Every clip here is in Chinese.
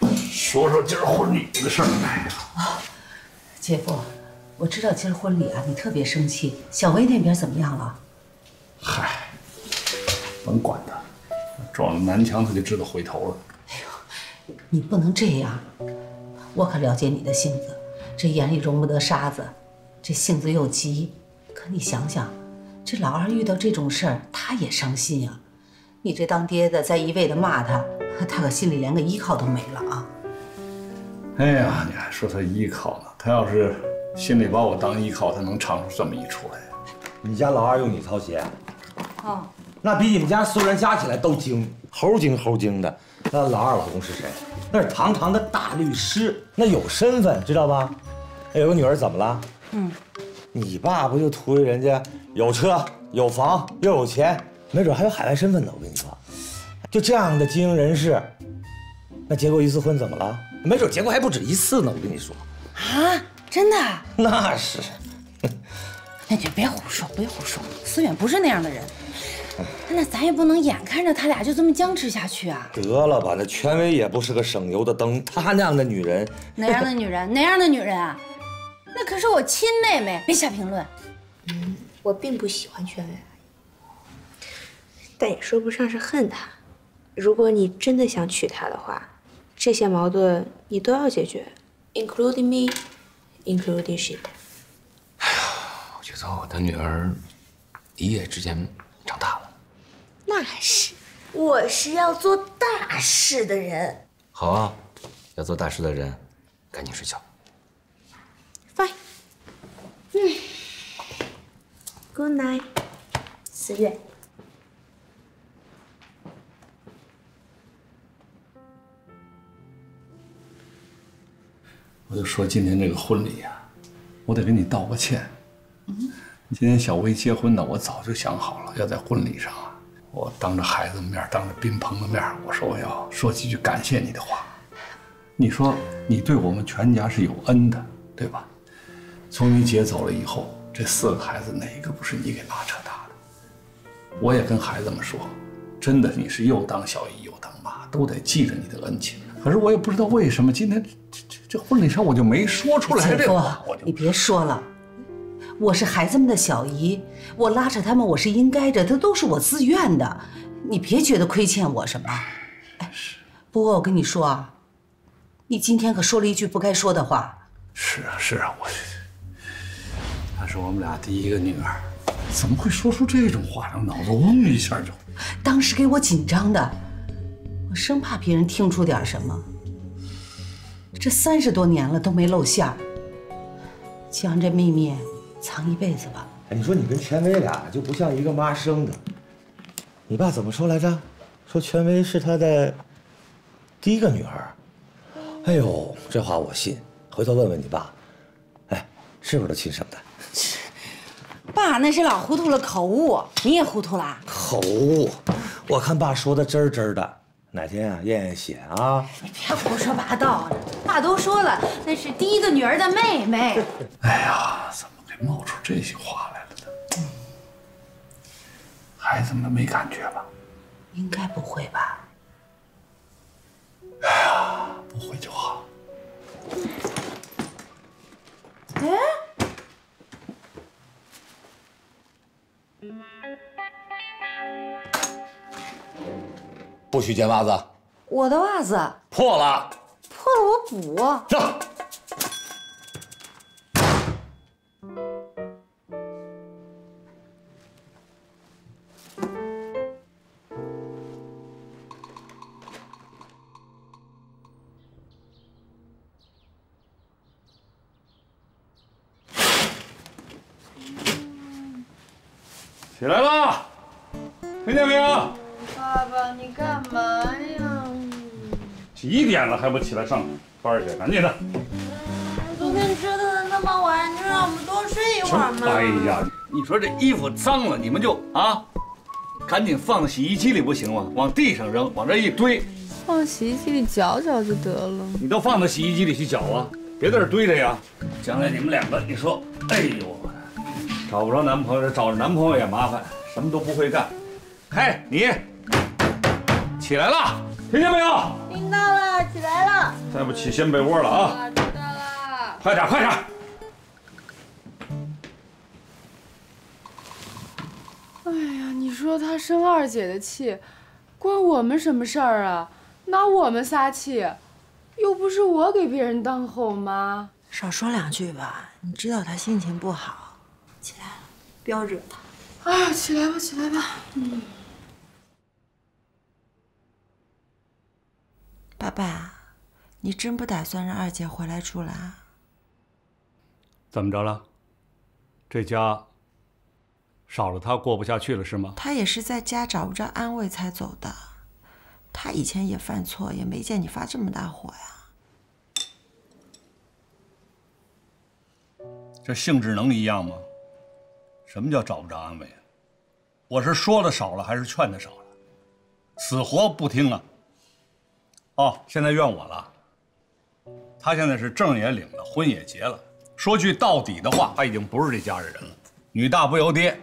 说说今儿婚礼的事儿。哎呀，姐夫，我知道今儿婚礼啊，你特别生气。小薇那边怎么样了？嗨，甭管他，撞了南墙他就知道回头了。哎呦你不能这样，我可了解你的性子，这眼里容不得沙子，这性子又急。可你想想，这老二遇到这种事儿，他也伤心呀。你这当爹的再一味的骂他，他可心里连个依靠都没了啊。哎呀，你还说他依靠呢？他要是心里把我当依靠，他能唱出这么一出来？你家老二用你操心？哦，那比你们家所有人加起来都精，猴精猴精的。那老二老公是谁？那是堂堂的大律师，那有身份，知道吧？有个女儿怎么了？嗯，你爸不就图人家有车有房又有钱，没准还有海外身份呢。我跟你说，就这样的精英人士，那结过一次婚怎么了？没准结过还不止一次呢。我跟你说，啊，真的？那是。那你别胡说，别胡说，思远不是那样的人。那咱也不能眼看着他俩就这么僵持下去啊！得了吧，那权威也不是个省油的灯。她那样的女人，哪样的女人？哪样的女人啊？那可是我亲妹妹，别瞎评论。嗯，我并不喜欢权威阿姨，但也说不上是恨她。如果你真的想娶她的话，这些矛盾你都要解决，including me，including she。哎呀，我觉得我的女儿一夜之间长大了。那是，我是要做大事的人。好啊，要做大事的人，赶紧睡觉。Fine。嗯。Good night，思月。我就说今天这个婚礼呀，我得跟你道个歉。嗯。今天小薇结婚呢，我早就想好了，要在婚礼上啊。我当着孩子的面，当着宾朋的面，我说我要说几句感谢你的话。你说你对我们全家是有恩的，对吧？从你姐走了以后，这四个孩子哪个不是你给拉扯大的？我也跟孩子们说，真的，你是又当小姨又当妈，都得记着你的恩情。可是我也不知道为什么今天这这这婚礼上我就没说出来这话。你别说了。我是孩子们的小姨，我拉扯他们我是应该的，这都是我自愿的，你别觉得亏欠我什么。哎，不过我跟你说啊，你今天可说了一句不该说的话。是啊是啊，我，她是我们俩第一个女儿，怎么会说出这种话？让脑子嗡一下就。当时给我紧张的，我生怕别人听出点什么。这三十多年了都没露馅儿，将这秘密。藏一辈子吧。哎，你说你跟权威俩就不像一个妈生的。你爸怎么说来着？说权威是他的第一个女儿。哎呦，这话我信。回头问问你爸，哎，是不是他亲生的？爸，那是老糊涂了，口误。你也糊涂了？口误。我看爸说的真真的。哪天啊，验验血啊？你别胡说八道。爸都说了，那是第一个女儿的妹妹。哎呀，怎么给？冒出这些话来了呢？孩子们没感觉吧？应该不会吧？哎呀，不会就好。哎，不许捡袜子。我的袜子破了。破了我补。走。了还不起来上班去？赶紧的！昨天折腾的那么晚，你就让我们多睡一会儿嘛？哎呀，你说这衣服脏了，你们就啊，赶紧放到洗衣机里不行吗？往地上扔，往这一堆，放洗衣机里搅搅就得了。你都放到洗衣机里去搅啊，别在这堆着呀。将来你们两个，你说，哎呦！找不着男朋友，找着男朋友也麻烦，什么都不会干。嘿，你起来了，听见没有？再不起掀被窝了啊！知道了。快点，快点！哎呀，你说他生二姐的气，关我们什么事儿啊？拿我们撒气，又不是我给别人当后妈。少说两句吧，你知道他心情不好。起来了，不要惹他。哎呀，起来吧，起来吧。嗯。爸爸，你真不打算让二姐回来住了？怎么着了？这家少了她过不下去了是吗？她也是在家找不着安慰才走的。她以前也犯错，也没见你发这么大火呀。这性质能一样吗？什么叫找不着安慰？我是说的少了还是劝的少了？死活不听啊！哦，现在怨我了。他现在是证也领了，婚也结了。说句到底的话，他已经不是这家的人了。女大不由爹。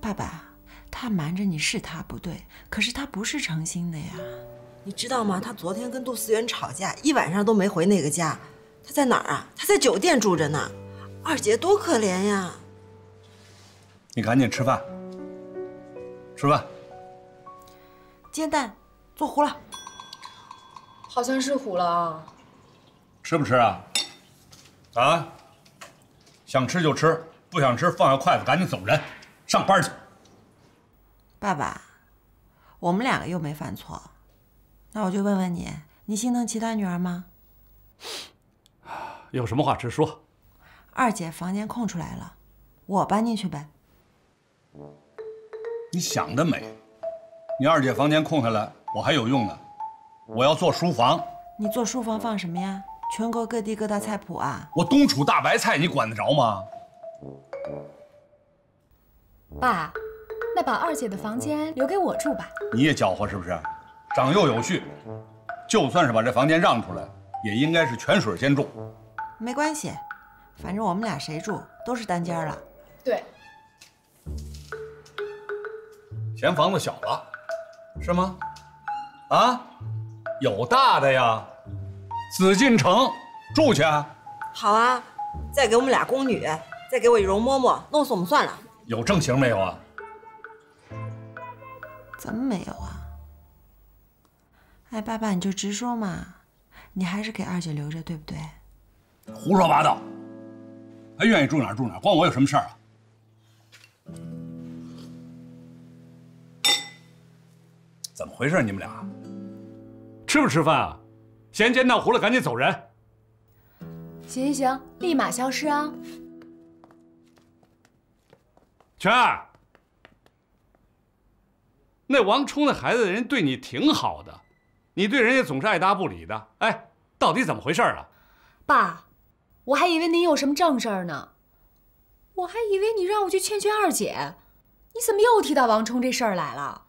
爸爸，他瞒着你是他不对，可是他不是诚心的呀。你知道吗？他昨天跟杜思源吵架，一晚上都没回那个家。他在哪儿啊？他在酒店住着呢。二姐多可怜呀！你赶紧吃饭。吃饭。煎蛋做糊了。好像是糊了啊。吃不吃啊？啊！想吃就吃，不想吃放下筷子赶紧走人，上班去。爸爸，我们两个又没犯错，那我就问问你，你心疼其他女儿吗？有什么话直说。二姐房间空出来了，我搬进去呗。你想得美！你二姐房间空下来，我还有用呢。我要做书房。你做书房放什么呀？全国各地各大菜谱啊！我东楚大白菜，你管得着吗？爸，那把二姐的房间留给我住吧。你也搅和是不是？长幼有序，就算是把这房间让出来，也应该是泉水先住。没关系，反正我们俩谁住都是单间了。对。嫌房子小了，是吗？啊，有大的呀。紫禁城住去啊？好啊，再给我们俩宫女，再给我一容嬷嬷，弄死我们算了。有正形没有啊？怎么没有啊？哎，爸爸你就直说嘛，你还是给二姐留着，对不对？胡说八道！她愿意住哪住哪，关我有什么事儿啊？怎么回事？你们俩吃不吃饭啊？闲煎闹糊了，赶紧走人！行行行，立马消失啊！全儿，那王冲那孩子人对你挺好的，你对人家总是爱搭不理的。哎，到底怎么回事啊？爸，我还以为您有什么正事儿呢，我还以为你让我去劝劝二姐，你怎么又提到王冲这事儿来了？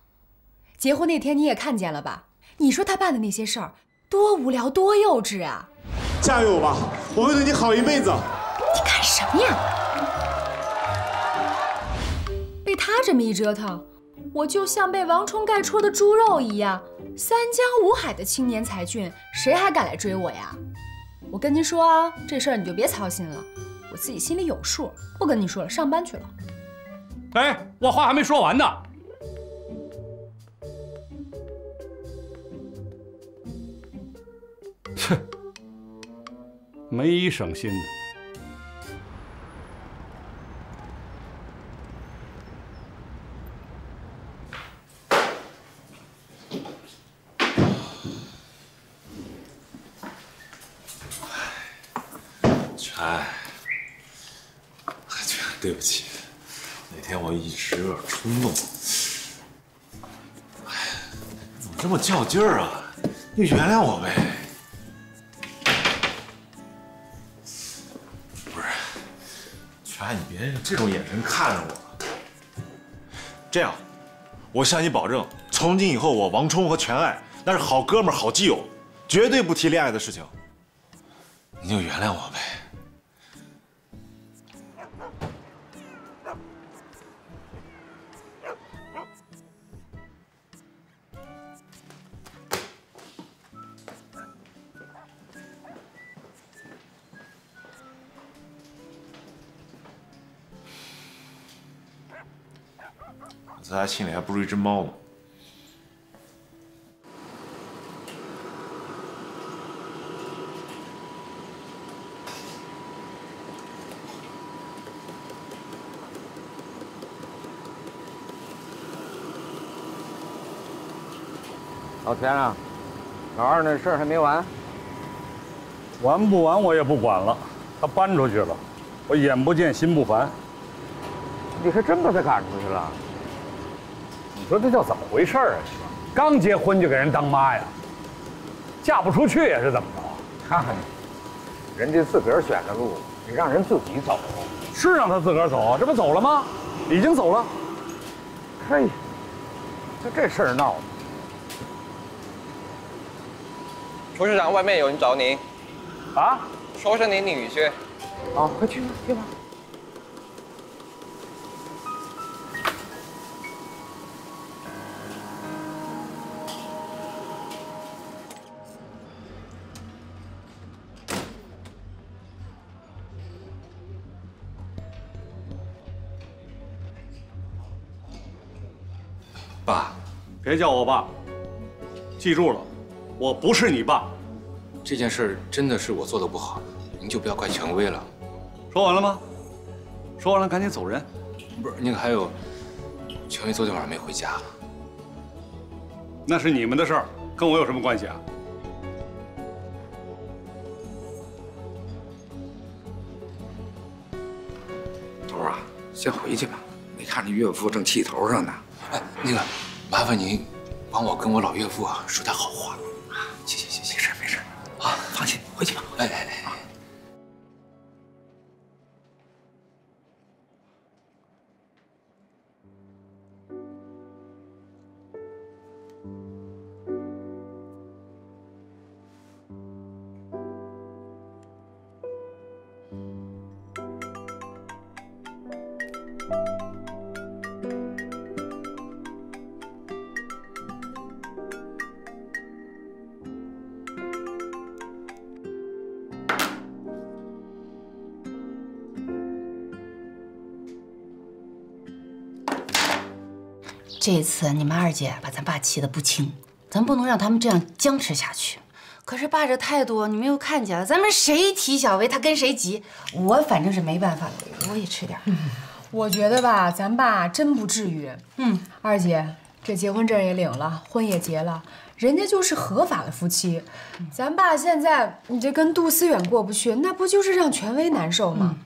结婚那天你也看见了吧？你说他办的那些事儿。多无聊，多幼稚啊！嫁给我吧，我会对你好一辈子。你干什么呀？被他这么一折腾，我就像被王冲盖戳的猪肉一样。三江五海的青年才俊，谁还敢来追我呀？我跟您说啊，这事儿你就别操心了，我自己心里有数。不跟你说了，上班去了。哎，我话还没说完呢。切，没省心的。全，全，对不起，那天我一时有点冲动。哎，怎么这么较劲儿啊？你原谅我呗。别用这种眼神看着我。这样，我向你保证，从今以后我王冲和全爱那是好哥们、好基友，绝对不提恋爱的事情。你就原谅我呗。心里还不如一只猫呢。老田啊，老二那事儿还没完。完不完我也不管了，他搬出去了，我眼不见心不烦。你还真把他赶出去了？你说这叫怎么回事啊？刚结婚就给人当妈呀？嫁不出去也是怎么着？看看你，人家自个儿选的路，你让人自己走，是让他自个儿走，这不走了吗？已经走了。嘿，就这事儿闹的。厨师长，外面有人找您。啊？说是你女婿。啊，快去吧，去吧。别叫我爸，记住了，我不是你爸。这件事真的是我做的不好，您就不要怪权威了。说完了吗？说完了，赶紧走人。不是，那个还有，权威昨天晚上没回家。那是你们的事儿，跟我有什么关系啊？头啊，先回去吧。没看你岳父正气头上呢。哎，那个，麻烦您帮我跟我老岳父啊说点好话。谢谢谢谢。没事没事，啊，放心，回去吧。哎哎哎。次你们二姐把咱爸气得不轻，咱不能让他们这样僵持下去。可是爸这态度，你们又看见了，咱们谁提小薇，他跟谁急。我反正是没办法了，我也吃点。我觉得吧，咱爸真不至于。嗯，二姐，这结婚证也领了，婚也结了，人家就是合法的夫妻。咱爸现在你这跟杜思远过不去，那不就是让权威难受吗？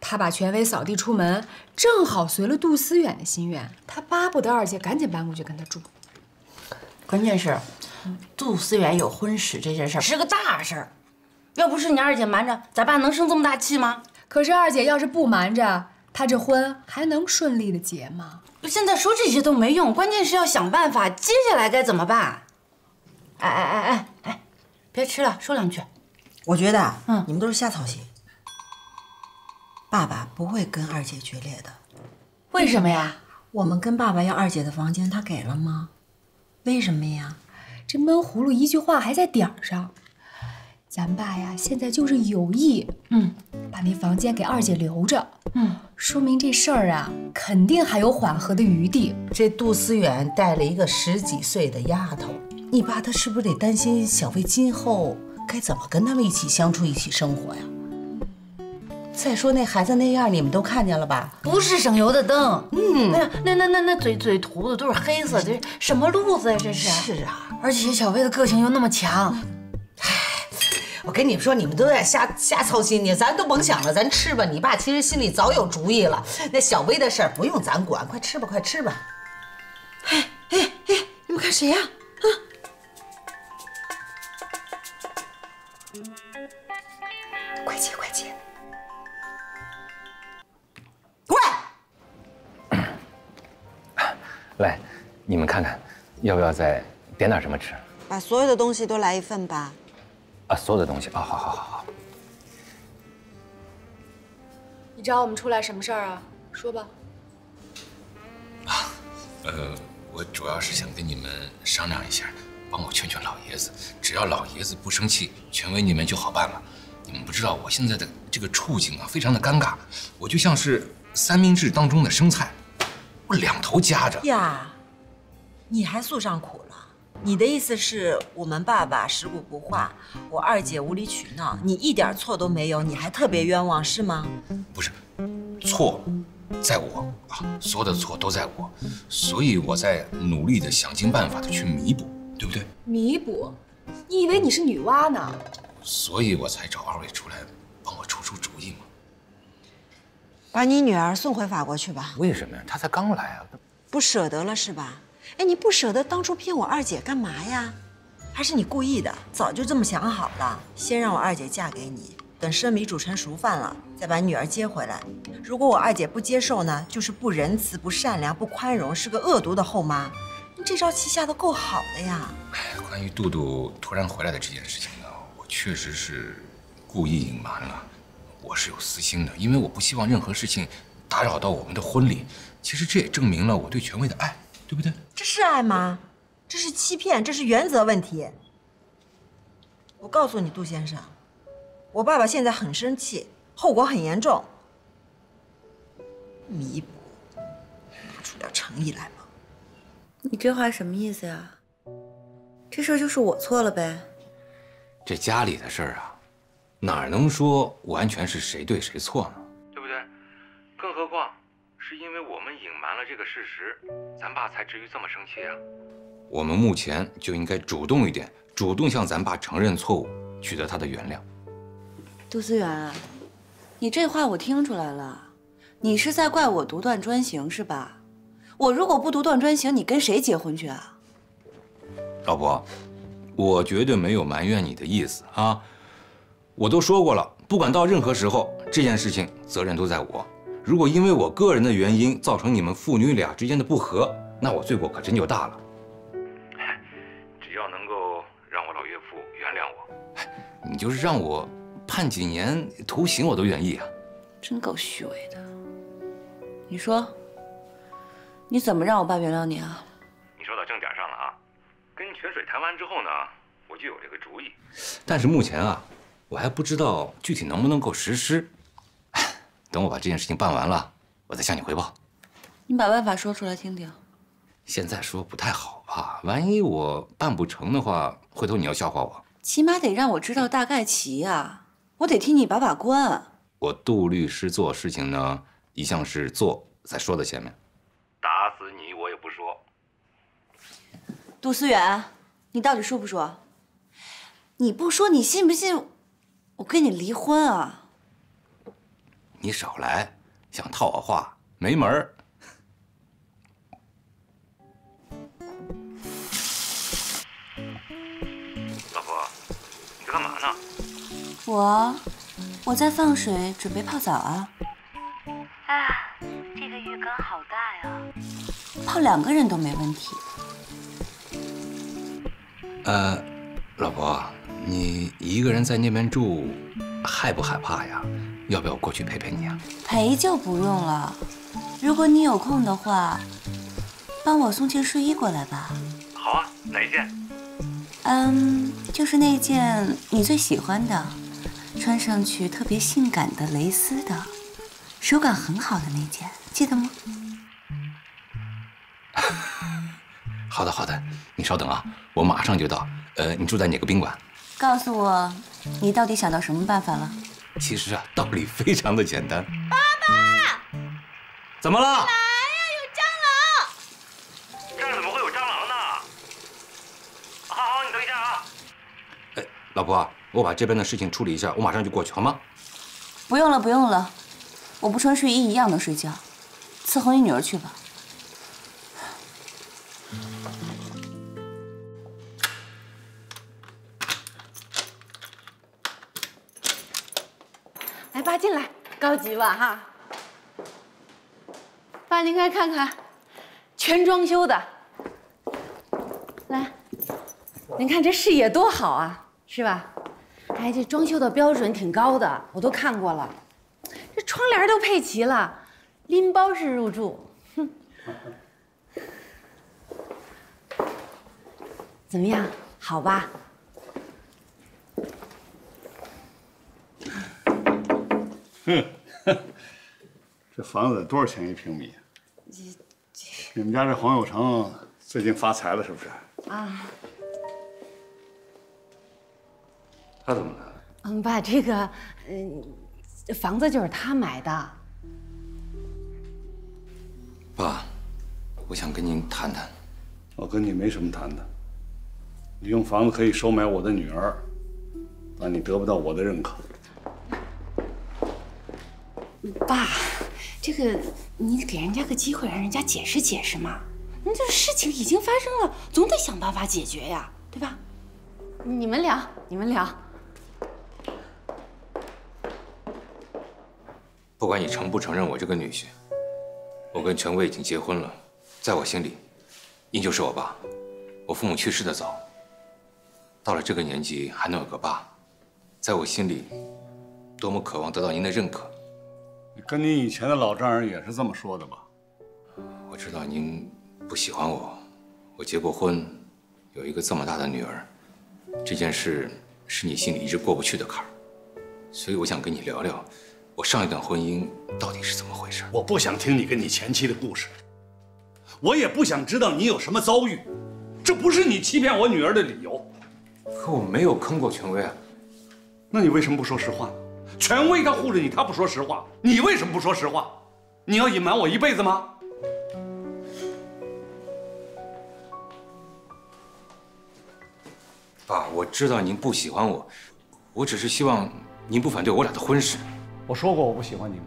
他把权威扫地出门，正好随了杜思远的心愿。他巴不得二姐赶紧搬过去跟他住。关键是，杜思远有婚史这件事是个大事儿，要不是你二姐瞒着，咱爸能生这么大气吗？可是二姐要是不瞒着，他这婚还能顺利的结吗？现在说这些都没用，关键是要想办法，接下来该怎么办？哎哎哎哎哎，别吃了，说两句。我觉得，嗯，你们都是瞎操心。爸爸不会跟二姐决裂的，为什么呀？我们跟爸爸要二姐的房间，他给了吗？为什么呀？这闷葫芦一句话还在点儿上。咱爸呀，现在就是有意，嗯，把那房间给二姐留着，嗯，说明这事儿啊，肯定还有缓和的余地。这杜思远带了一个十几岁的丫头，你爸他是不是得担心小薇今后该怎么跟他们一起相处、一起生活呀？再说那孩子那样，你们都看见了吧？不是省油的灯。嗯，哎呀，那那那那嘴嘴涂的都是黑色，这什么路子呀？这是。是啊，而且小薇的个性又那么强。哎，我跟你们说，你们都在瞎瞎操心呢，咱都甭想了，咱吃吧。你爸其实心里早有主意了，那小薇的事儿不用咱管，快吃吧，快吃吧。哎哎哎，你们看谁呀？啊！你们看看，要不要再点点什么吃？把所有的东西都来一份吧。啊，所有的东西啊，好好好好。你找我们出来什么事儿啊？说吧。啊，呃，我主要是想跟你们商量一下，帮我劝劝老爷子。只要老爷子不生气，权威你们就好办了。你们不知道我现在的这个处境啊，非常的尴尬，我就像是三明治当中的生菜。我两头夹着。呀，你还诉上苦了？你的意思是我们爸爸食古不化，我二姐无理取闹，你一点错都没有，你还特别冤枉是吗？不是，错在我啊，所有的错都在我，所以我在努力的想尽办法的去弥补，对不对？弥补？你以为你是女娲呢？所以我才找二位出来帮我出出主意嘛。把你女儿送回法国去吧。为什么呀？她才刚来啊。不舍得了是吧？哎，你不舍得当初骗我二姐干嘛呀？还是你故意的？早就这么想好了，先让我二姐嫁给你，等生米煮成熟饭了，再把女儿接回来。如果我二姐不接受呢，就是不仁慈、不善良、不宽容，是个恶毒的后妈。你这招棋下的够好的呀！关于杜杜突然回来的这件事情呢，我确实是故意隐瞒了，我是有私心的，因为我不希望任何事情打扰到我们的婚礼。其实这也证明了我对权威的爱，对不对？这是爱吗？这是欺骗，这是原则问题。我告诉你，杜先生，我爸爸现在很生气，后果很严重。弥补，拿出点诚意来嘛！你这话什么意思呀？这事儿就是我错了呗？这家里的事儿啊，哪能说完全是谁对谁错呢？对不对？更何况瞒了这个事实，咱爸才至于这么生气啊！我们目前就应该主动一点，主动向咱爸承认错误，取得他的原谅。杜思远，你这话我听出来了，你是在怪我独断专行是吧？我如果不独断专行，你跟谁结婚去啊？老婆，我绝对没有埋怨你的意思啊！我都说过了，不管到任何时候，这件事情责任都在我。如果因为我个人的原因造成你们父女俩之间的不和，那我罪过可真就大了。只要能够让我老岳父原谅我，你就是让我判几年徒刑，我都愿意啊！真够虚伪的。你说，你怎么让我爸原谅你啊？你说到正点上了啊！跟泉水谈完之后呢，我就有这个主意。但是目前啊，我还不知道具体能不能够实施。等我把这件事情办完了，我再向你汇报。你把办法说出来听听。现在说不太好吧？万一我办不成的话，回头你要笑话我。起码得让我知道大概齐呀，我得替你把把关。我杜律师做事情呢，一向是做在说的前面。打死你我也不说。杜思远，你到底说不说？你不说，你信不信我跟你离婚啊？你少来，想套我话没门儿。老婆，你在干嘛呢？我，我在放水，准备泡澡啊。啊，这个浴缸好大呀！泡两个人都没问题。呃，老婆，你一个人在那边住，害不害怕呀？要不要我过去陪陪你啊？陪就不用了。如果你有空的话，帮我送件睡衣过来吧。好啊，哪一件？嗯，就是那件你最喜欢的，穿上去特别性感的蕾丝的，手感很好的那件，记得吗？好的，好的，你稍等啊，我马上就到。呃，你住在哪个宾馆？告诉我，你到底想到什么办法了？其实啊，道理非常的简单。爸爸，怎么了？来呀，有蟑螂！这儿怎么会有蟑螂呢？好好，你等一下啊。哎，老婆，我把这边的事情处理一下，我马上就过去，好吗？不用了，不用了，我不穿睡衣一样能睡觉。伺候你女儿去吧。爸进来，高级吧哈。爸，您快看看，全装修的。来，您看这视野多好啊，是吧？哎，这装修的标准挺高的，我都看过了。这窗帘都配齐了，拎包式入住。哼，怎么样？好吧？哼，这房子多少钱一平米？这这你们家这黄有成最近发财了是不是？啊，他怎么了？嗯，爸，这个，嗯，房子就是他买的。爸，我想跟您谈谈。我跟你没什么谈的。你用房子可以收买我的女儿，但你得不到我的认可。爸，这个你给人家个机会，让人家解释解释嘛。那这事情已经发生了，总得想办法解决呀，对吧？你们聊，你们聊。不管你承不承认我这个女婿，我跟陈薇已经结婚了，在我心里，您就是我爸。我父母去世的早，到了这个年纪还能有个爸，在我心里，多么渴望得到您的认可。跟你以前的老丈人也是这么说的吧？我知道您不喜欢我，我结过婚，有一个这么大的女儿，这件事是你心里一直过不去的坎儿，所以我想跟你聊聊，我上一段婚姻到底是怎么回事。我不想听你跟你前妻的故事，我也不想知道你有什么遭遇，这不是你欺骗我女儿的理由。可我没有坑过权威啊，那你为什么不说实话呢？权威他护着你，他不说实话，你为什么不说实话？你要隐瞒我一辈子吗？爸，我知道您不喜欢我，我只是希望您不反对我俩的婚事。我说过我不喜欢你吗？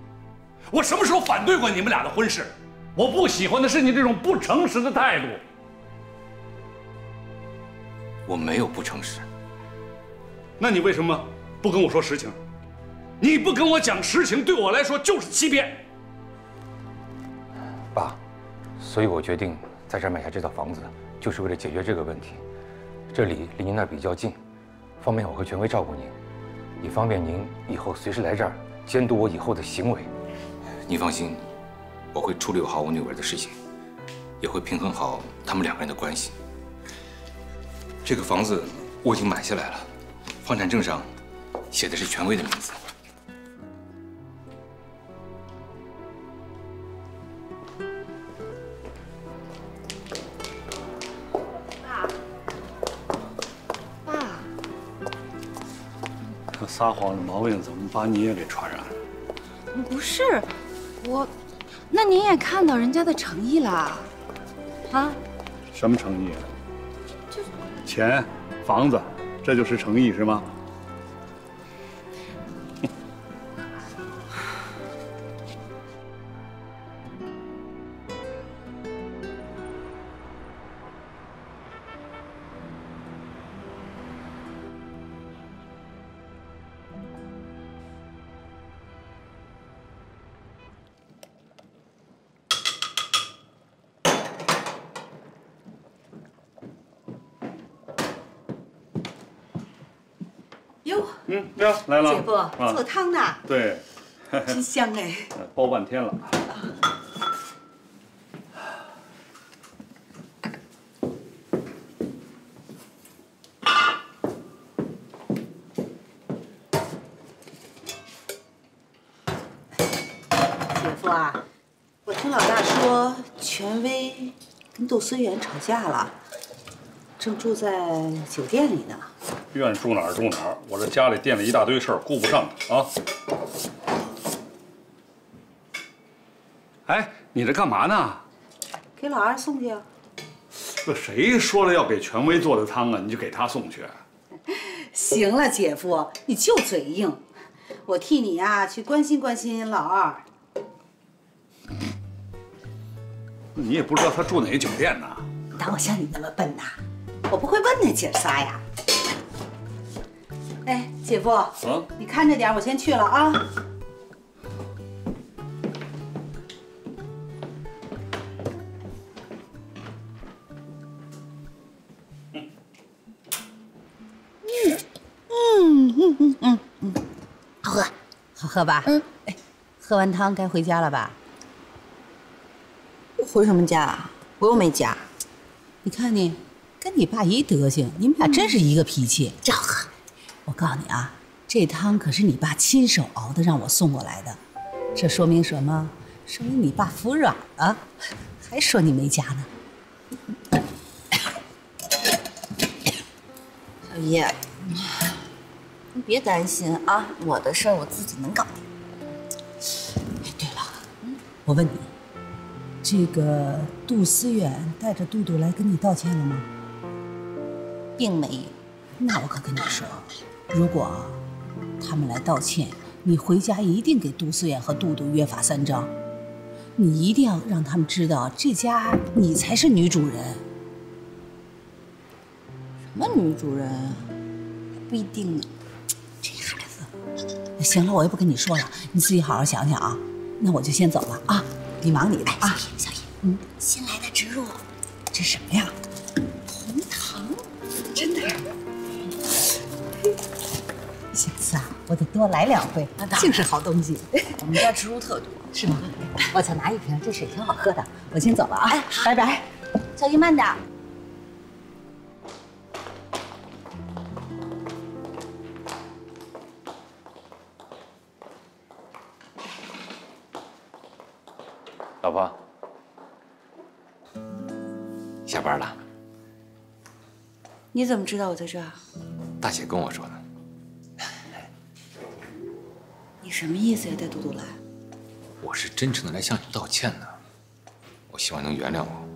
我什么时候反对过你们俩的婚事？我不喜欢的是你这种不诚实的态度。我没有不诚实，那你为什么不跟我说实情？你不跟我讲实情，对我来说就是欺骗。爸，所以我决定在这儿买下这套房子，就是为了解决这个问题。这里离您那儿比较近，方便我和权威照顾您，也方便您以后随时来这儿监督我以后的行为。您放心，我会处理好我女儿的事情，也会平衡好他们两个人的关系。这个房子我已经买下来了，房产证上写的是权威的名字。撒谎的毛病怎么把你也给传染了？不是我，那您也看到人家的诚意了，啊？什么诚意就？钱、房子，这就是诚意是吗？哟，嗯，呀，来了。姐夫啊做汤呢，对，真香哎。煲半天了。姐夫啊，我听老大说，权威跟杜思远吵架了，正住在酒店里呢。愿住哪儿住哪儿，我这家里垫了一大堆事儿，顾不上啊。哎，你这干嘛呢？给老二送去啊。这谁说了要给权威做的汤啊？你就给他送去？行了，姐夫，你就嘴硬，我替你呀、去关心关心老二。你也不知道他住哪个酒店呢？当我像你那么笨呐？我不会问那姐仨呀。哎，姐夫，嗯，你看着点，我先去了啊。嗯嗯嗯嗯嗯，好喝，好喝吧？嗯，哎，喝完汤该回家了吧？回什么家啊？我又没家。你看你，跟你爸一德行，你们俩真是一个脾气。这好喝。我告诉你啊，这汤可是你爸亲手熬的，让我送过来的。这说明什么？说明你爸服软了。还说你没家呢。小姨，你别担心啊，我的事儿我自己能搞定。哎，对了，我问你，这个杜思远带着杜杜来跟你道歉了吗？并没有。那我可跟你说，如果他们来道歉，你回家一定给杜思远和杜杜约法三章，你一定要让他们知道这家你才是女主人。什么女主人？不一定呢。这孩子，行了，我也不跟你说了，你自己好好想想啊。那我就先走了啊，你忙你的啊。小姨，嗯，新来的植入，这什么呀？我得多来两回，净是好东西。我们家植物特多，是吗？我再拿一瓶，这水挺好喝的。我先走了啊，哎，拜拜。小姨慢点。老婆，下班了？你怎么知道我在这儿？大姐跟我说的。什么意思呀？带嘟嘟来？我是真诚的来向你道歉的，我希望能原谅我。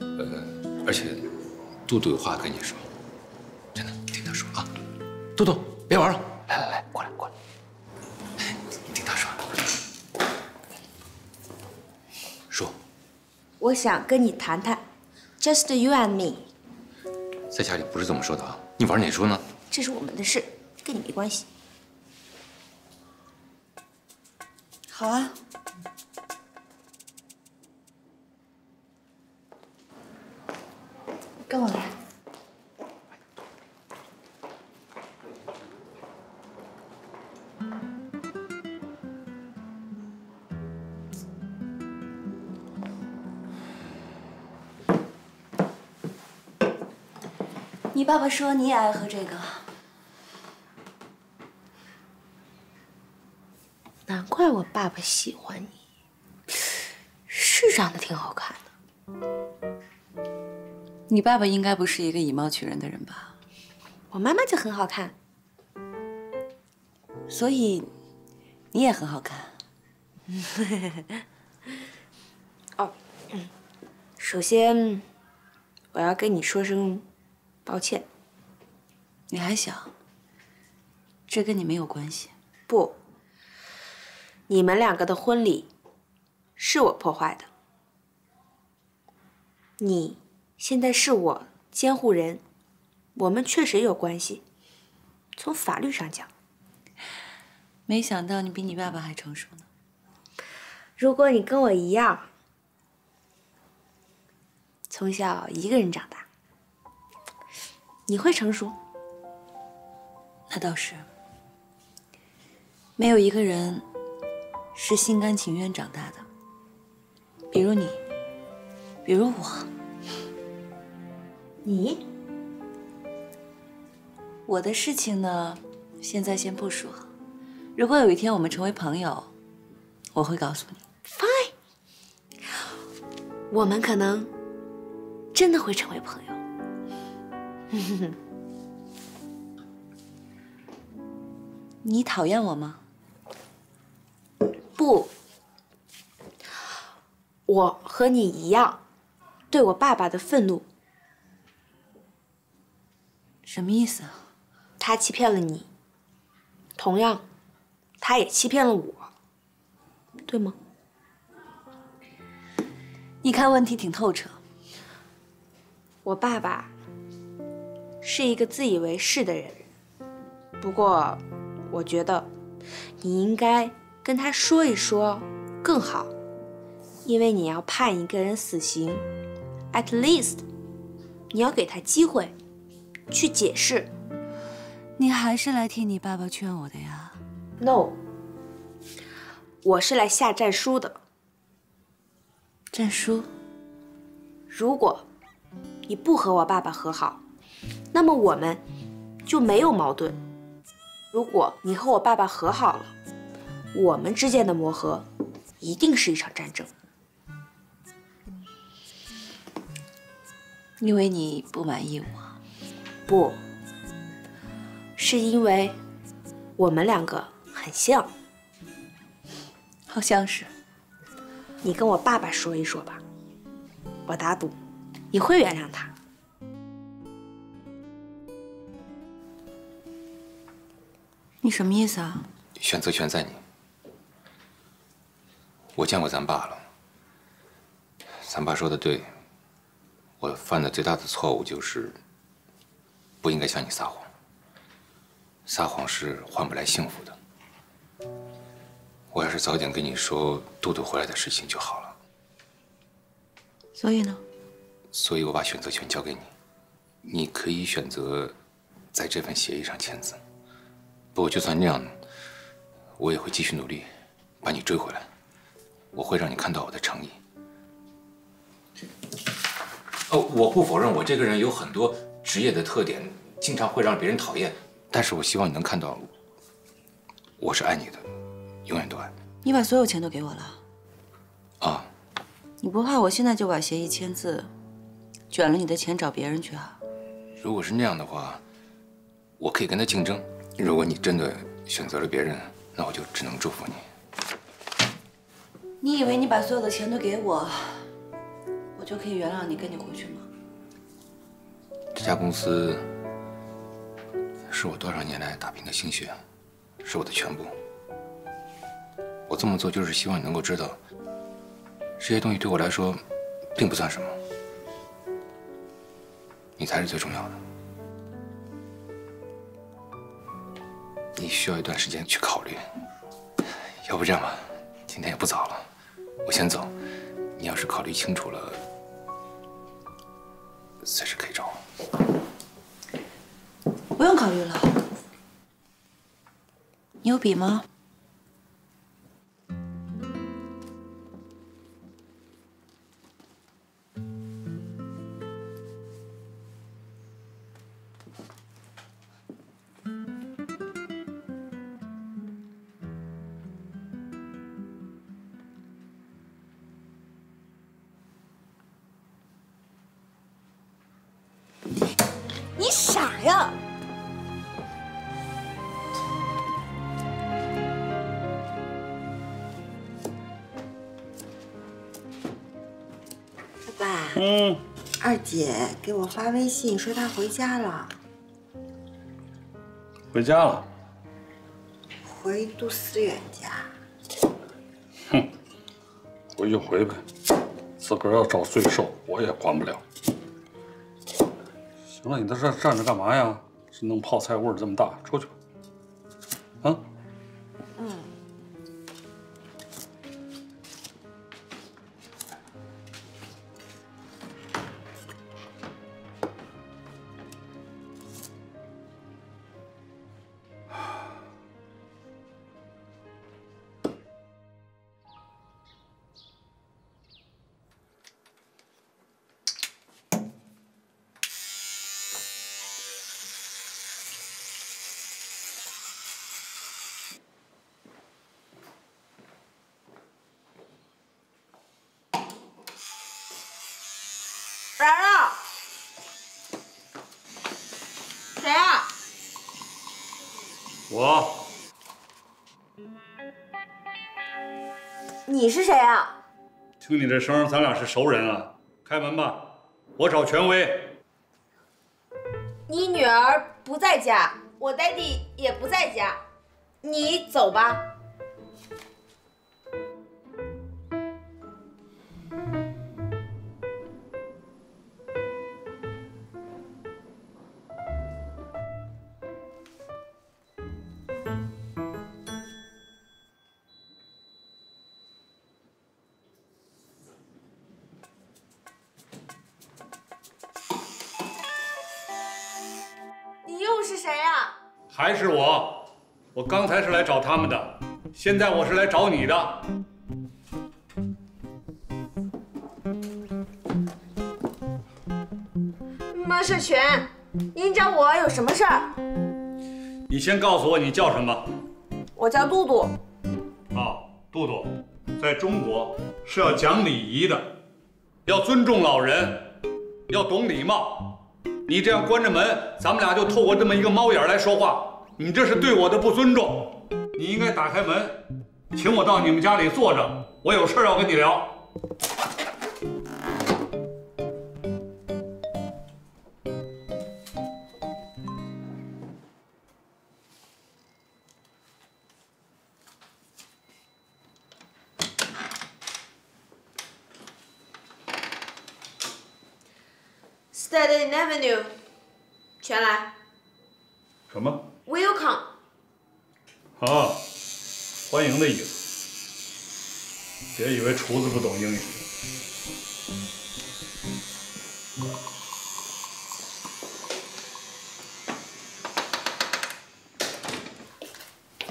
呃，而且杜杜有话跟你说，真的，听他说啊。杜杜，别玩了，来来来，过来过来，你听他说。说，我想跟你谈谈，just you and me。在家里不是这么说的啊，你玩哪出呢？这是我们的事，跟你没关系。好啊。跟我来。你爸爸说你也爱喝这个，难怪我爸爸喜欢你，是长得挺好看的。你爸爸应该不是一个以貌取人的人吧？我妈妈就很好看，所以你也很好看。哦，嗯，首先我要跟你说声抱歉。你还小，这跟你没有关系。不，你们两个的婚礼是我破坏的。你现在是我监护人，我们确实有关系。从法律上讲，没想到你比你爸爸还成熟呢。如果你跟我一样，从小一个人长大，你会成熟。那倒是，没有一个人是心甘情愿长大的。比如你，比如我。你，我的事情呢，现在先不说。如果有一天我们成为朋友，我会告诉你。Fine，我们可能真的会成为朋友。你讨厌我吗？不，我和你一样，对我爸爸的愤怒。什么意思啊？他欺骗了你，同样，他也欺骗了我，对吗？你看问题挺透彻。我爸爸是一个自以为是的人，不过，我觉得你应该跟他说一说更好，因为你要判一个人死刑，at least，你要给他机会去解释。你还是来替你爸爸劝我的呀？No，我是来下战书的。战书？如果你不和我爸爸和好，那么我们就没有矛盾。如果你和我爸爸和好了，我们之间的磨合一定是一场战争。因为你不满意我。不，是因为我们两个很像。好像是。你跟我爸爸说一说吧，我打赌你会原谅他。你什么意思啊？选择权在你。我见过咱爸了，咱爸说的对，我犯的最大的错误就是不应该向你撒谎。撒谎是换不来幸福的。我要是早点跟你说杜杜回来的事情就好了。所以呢？所以我把选择权交给你，你可以选择在这份协议上签字。不过就算那样，我也会继续努力把你追回来。我会让你看到我的诚意。哦，我不否认我这个人有很多职业的特点，经常会让别人讨厌。但是我希望你能看到，我是爱你的。永远都爱你，把所有钱都给我了啊！你不怕我现在就把协议签字，卷了你的钱找别人去啊？如果是那样的话，我可以跟他竞争。如果你真的选择了别人，那我就只能祝福你。你以为你把所有的钱都给我，我就可以原谅你跟你回去吗？这家公司是我多少年来打拼的心血，是我的全部。我这么做就是希望你能够知道，这些东西对我来说，并不算什么。你才是最重要的。你需要一段时间去考虑。要不这样吧，今天也不早了，我先走。你要是考虑清楚了，随时可以找我。不用考虑了。你有笔吗？嗯，二姐给我发微信说她回家了。回家了。回杜思远家。哼，回就回呗，自个儿要找罪受，我也管不了。行了，你在这站着干嘛呀？弄泡菜味儿这么大，出去。吧。我。你是谁啊？听你这声，咱俩是熟人啊！开门吧，我找权威。你女儿不在家，我爹地也不在家，你走吧。刚才是来找他们的，现在我是来找你的。马世全，您找我有什么事儿？你先告诉我你叫什么？我叫杜杜。啊，杜杜，在中国是要讲礼仪的，要尊重老人，要懂礼貌。你这样关着门，咱们俩就透过这么一个猫眼来说话，你这是对我的不尊重。你应该打开门，请我到你们家里坐着，我有事要跟你聊。Steady Avenue，全来什么？，Welcome。啊，欢迎的意思。别以为厨子不懂英语。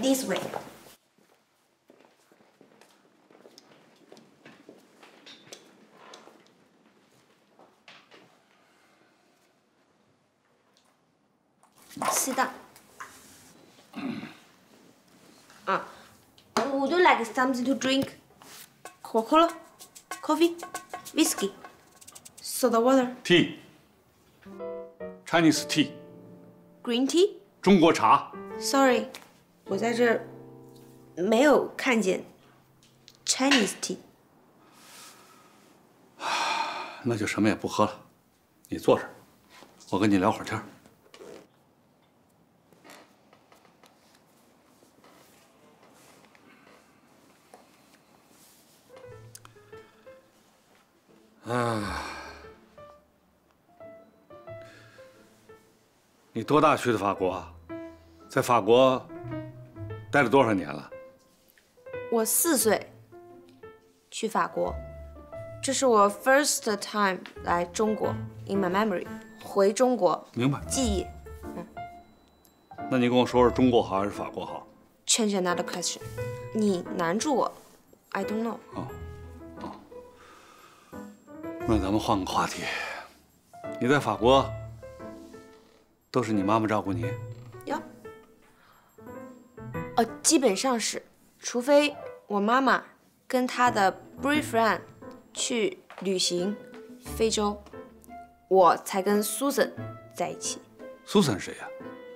This way。Something to drink? Coca-Cola, coffee, whiskey, soda water, Tea。Chinese tea，green tea? 中国茶。Sorry，我在这儿没有看见 Chinese tea。那就什么也不喝了，你坐这儿，我跟你聊会儿天啊，你多大去的法国啊？在法国待了多少年了？我四岁去法国，这是我 first time 来中国，in my memory，回中国明白。记忆。嗯那你跟我说说中国好还是法国好？Change another question，你难住我，I don't know。那咱们换个话题。你在法国都是你妈妈照顾你？基本上是，除非我妈妈跟她的 boyfriend 去旅行非洲，我才跟 Susan 在一起。Susan 谁呀、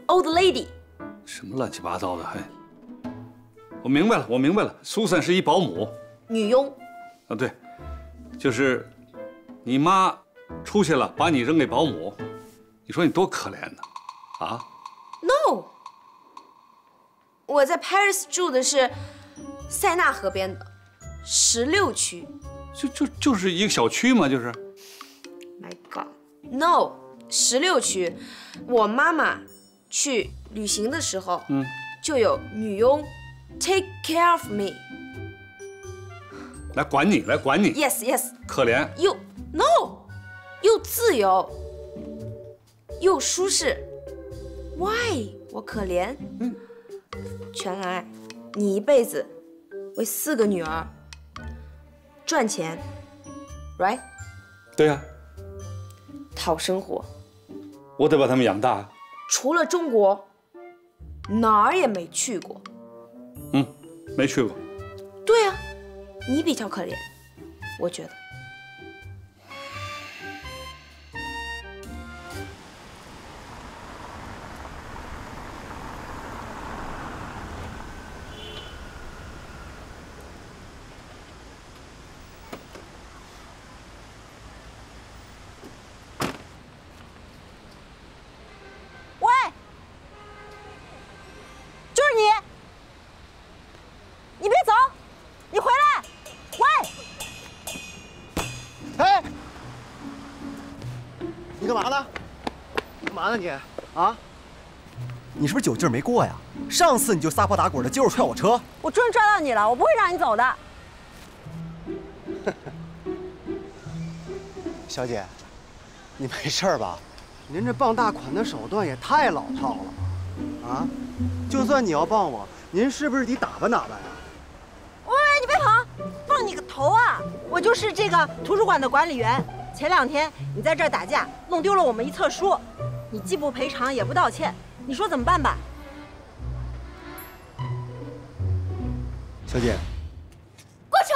Old lady，什么乱七八糟的？嘿，我明白了，我明白了，，Susan 是一保姆女佣，啊，对，就是你妈出去了，把你扔给保姆，你说你多可怜呢？啊，No，我在 Paris 住的是塞纳河边的十六区。就就就是一个小区嘛，就是。My God，No，十六区。我妈妈去旅行的时候，嗯，就有女佣 take care of me。来管你，来管你，Yes yes，可怜。又 No，又自由，又舒适。Why？我可怜。嗯，全来，你一辈子为四个女儿赚钱，right？对呀、讨生活。我得把他们养大。除了中国，哪儿也没去过。嗯，没去过。对啊，你比较可怜，我觉得。嘛呢？干嘛呢你？啊？你是不是酒劲儿没过呀？上次你就撒泼打滚的，就是踹我车。我终于抓到你了，我不会让你走的。小姐，你没事儿吧？您这傍大款的手段也太老套了，啊！就算你要傍我，您是不是得打扮打扮呀？喂，你别跑，放你个头啊！我就是这个图书馆的管理员。前两天你在这儿打架，弄丢了我们一册书，你既不赔偿也不道歉，你说怎么办吧？小姐，郭球，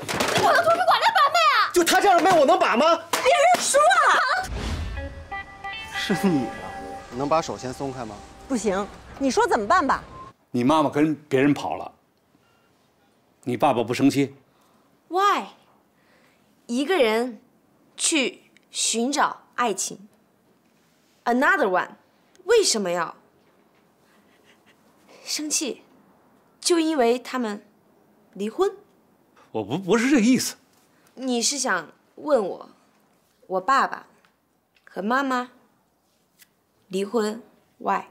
你跑到图书馆来把妹啊？就他这样的妹，我能把吗？别认输啊！是你啊！你能把手先松开吗？不行，你说怎么办吧？你妈妈跟别人跑了，你爸爸不生气？Why？一个人去寻找爱情，another one，为什么要生气？就因为他们离婚？我不不是这个意思。你是想问我，我爸爸和妈妈离婚？Why？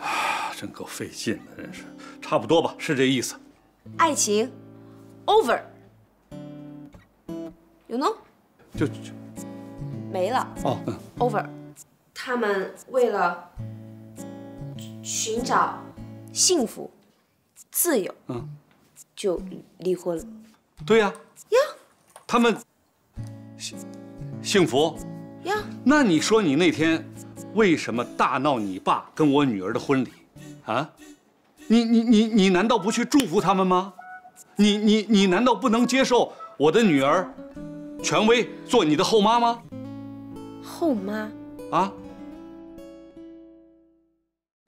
啊，真够费劲的，真是。差不多吧，是这意思。爱情 over。You know？就就没了。哦，嗯 over。他们为了寻找幸福、自由，嗯，就离婚了。对呀、呀他们幸幸福。呀，那你说你那天为什么大闹你爸跟我女儿的婚礼？啊？你你你你难道不去祝福他们吗？你你你难道不能接受我的女儿权威做你的后妈吗？后妈啊？